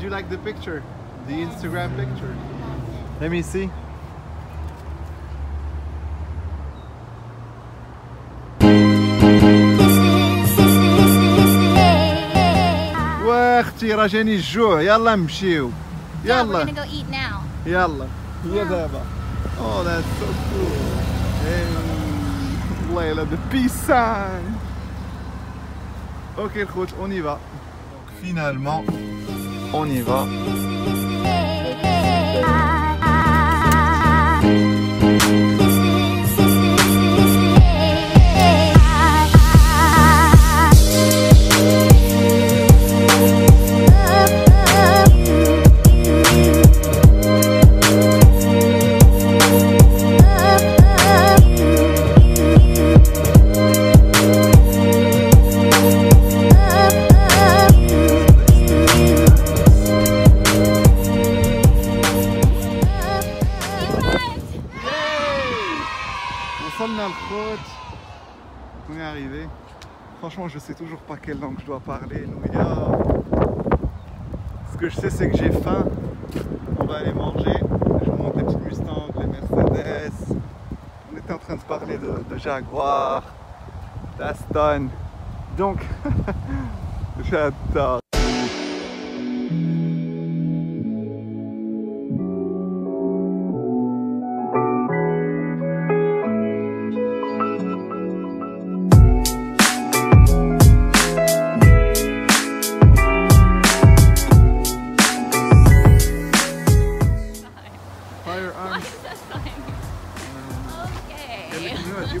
Did you like the picture? The Instagram picture? Let me see. واختي راه جاني الجوع يلا نمشيو Yeah, we're يلا gonna go eat now. يلا هي دابا Oh that's so cool Hey Leila the peace sign Ok الخوت on y va Donc finalement on y va وصلنا الخوت On est arrivé. Franchement, je sais toujours pas quelle langue je dois parler. New York. Ce que je sais, c'est que j'ai faim. On va aller manger. Je vous montre les petites Mustangs, les Mercedes. On était en train de parler de, de Jaguar, d'Aston. Donc, j'adore.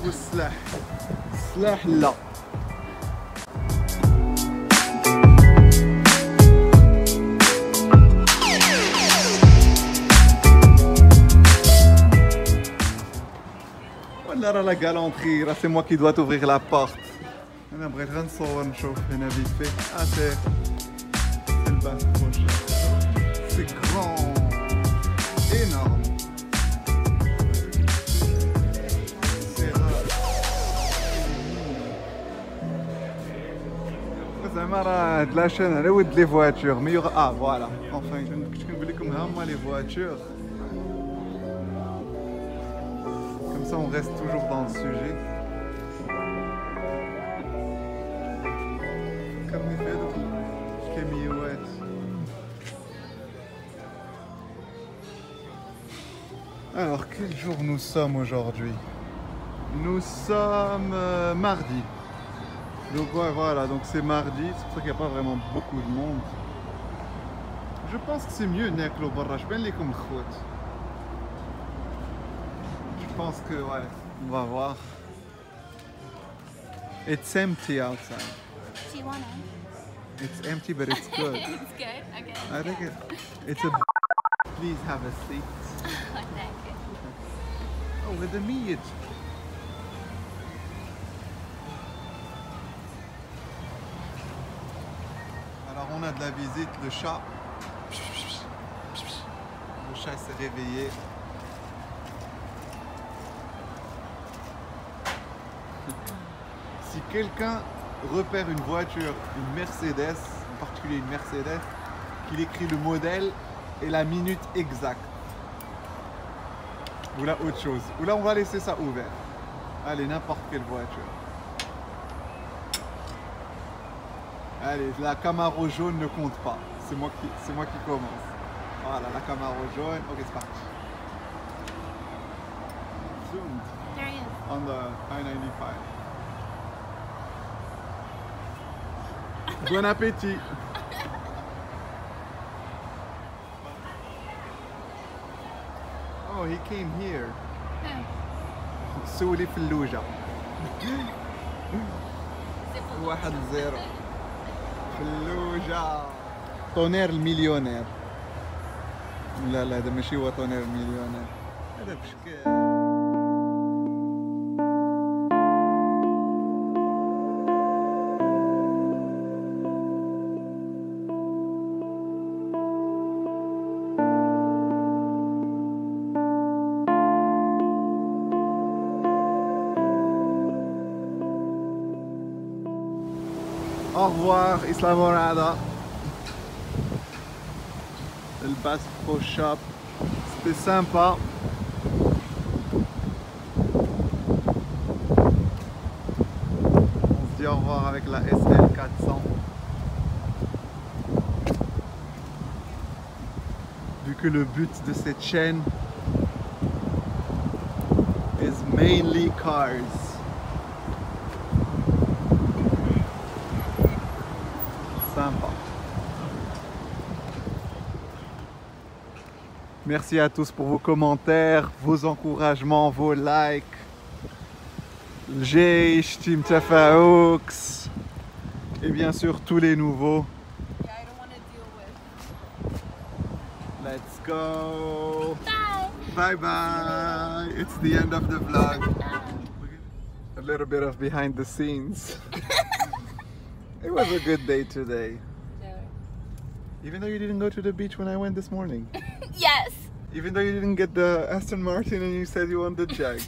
لك Okay. ممنوع تجيبوا السلاح السلاح لا ولا راه لا galanterie راه سي موا كي doit ouvrir la porte انا بغيت غير نصور نشوف هنا فيت في اه سي سي البان بروشين سي كرون énorme زعما راه هاد لاشين على ود لي فواتور مي يغ... اه فوالا اونفان كنت كنقول لكم ها هما لي فواتور Comme ça, on reste toujours dans le sujet. Comme les faits de Camillette. Alors, quel jour nous sommes aujourd'hui Nous sommes euh, mardi. Donc ouais, voilà, donc c'est mardi, c'est pour ça qu'il n'y a pas vraiment beaucoup de monde. Je pense que c'est mieux Neklo Barrage, ben les comme Je pense que ouais, on va voir. It's empty outside. It's empty but it's good. it's good, okay. I think it, it's a please have a seat. oh, with the meat. On a de la visite, le chat. Le chat s'est réveillé. Si quelqu'un repère une voiture, une Mercedes, en particulier une Mercedes, qu'il écrit le modèle et la minute exacte. Ou là, autre chose. Ou là, on va laisser ça ouvert. Allez, n'importe quelle voiture. Allez, la Camaro jaune ne compte pas. C'est moi qui, c'est moi qui commence. Voilà, la Camaro jaune. Ok, c'est parti. Zoomed There he is. on the I-95. Bon appétit. Oh, he came here. سولي فلوجة واحد زيرو فلوجة طونير المليونير. لا لا هذا ماشي هو طونير المليونير. هذا بشكل Au revoir, Islam Morada. le Bass Pro Shop. C'était sympa. On se dit au revoir avec la SL400. Vu que le but de cette chaîne is mainly cars. Sympa. Merci à tous pour vos commentaires, vos encouragements, vos likes. Jeish, Team Tafaoux et bien sûr tous les nouveaux. Let's go. Bye. Bye bye. It's the end of the vlog. A little bit of behind the scenes. it was a good day today. Even though you didn't go to the beach when I went this morning. yes. Even though you didn't get the Aston Martin and you said you want the Jag.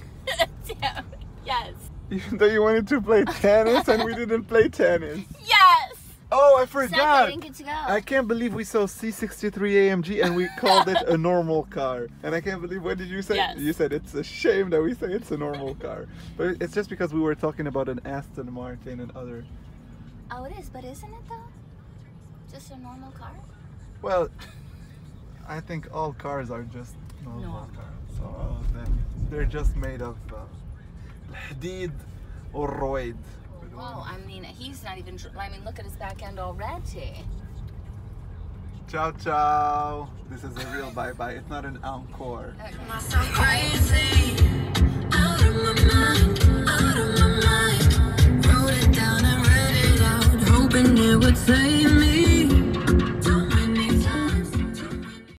Yes. Even though you wanted to play tennis and we didn't play tennis. Yes. Oh, I Second, I forgot. didn't get to go. I can't believe we saw C63 AMG and we called it a normal car. And I can't believe what did you say? Yes. You said it's a shame that we say it's a normal car. But it's just because we were talking about an Aston Martin and other. Oh, it is, but isn't it though? Just a normal car? Well, I think all cars are just normal Normal. cars. So all of them, they're just made of uh, or roid. Whoa, I mean, he's not even. I mean, look at his back end already. Ciao, ciao. This is a real bye bye. It's not an encore. myself